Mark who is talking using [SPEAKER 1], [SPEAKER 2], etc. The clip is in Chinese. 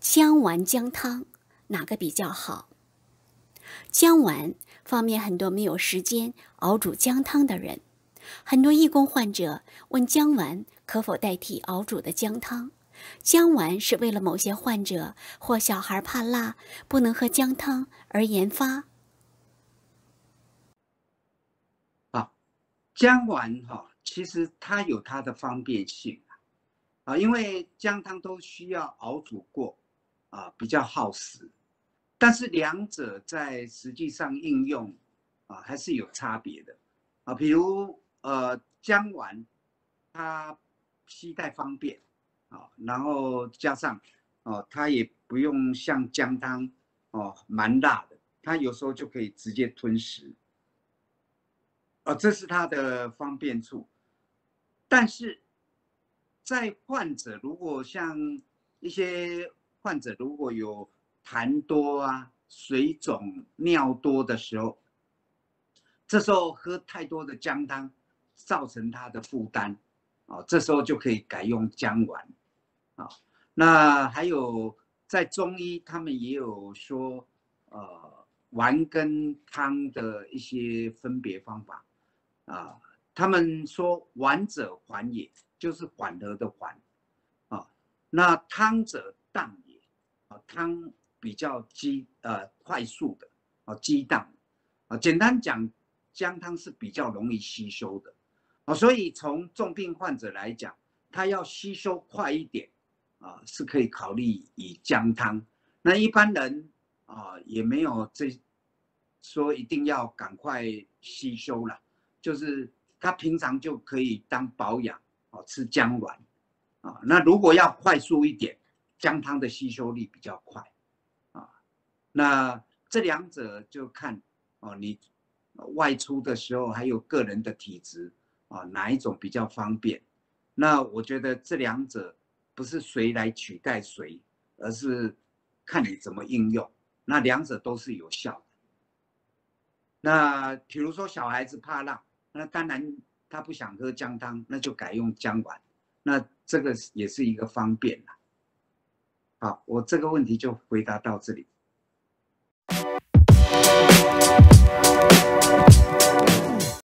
[SPEAKER 1] 姜丸姜汤哪个比较好？姜丸方面很多没有时间熬煮姜汤的人，很多义工患者问姜丸可否代替熬煮的姜汤。姜丸是为了某些患者或小孩怕辣不能喝姜汤而研发。
[SPEAKER 2] 啊，姜丸哈，其实它有它的方便性啊，啊因为姜汤都需要熬煮过，啊，比较耗时。但是两者在实际上应用啊，还是有差别的啊。比如呃，姜丸它携带方便啊，然后加上哦，它也不用像姜汤哦蛮辣的，它有时候就可以直接吞食。哦，这是它的方便处。但是在患者如果像一些患者如果有痰多啊，水肿、尿多的时候，这时候喝太多的姜汤，造成他的负担，哦，这时候就可以改用姜丸，啊，那还有在中医，他们也有说，呃，丸跟汤的一些分别方法，啊，他们说丸者缓也，就是缓和的缓，啊，那汤者荡也，啊，汤。比较激呃快速的啊激荡啊，简单讲，姜汤是比较容易吸收的啊，所以从重病患者来讲，他要吸收快一点啊，是可以考虑以姜汤。那一般人啊也没有这说一定要赶快吸收了，就是他平常就可以当保养哦吃姜丸啊。那如果要快速一点，姜汤的吸收力比较快啊。那这两者就看哦，你外出的时候还有个人的体质啊，哪一种比较方便？那我觉得这两者不是谁来取代谁，而是看你怎么应用。那两者都是有效的。那比如说小孩子怕辣，那当然他不想喝姜汤，那就改用姜丸。那这个也是一个方便啦。好，我这个问题就回答到这里。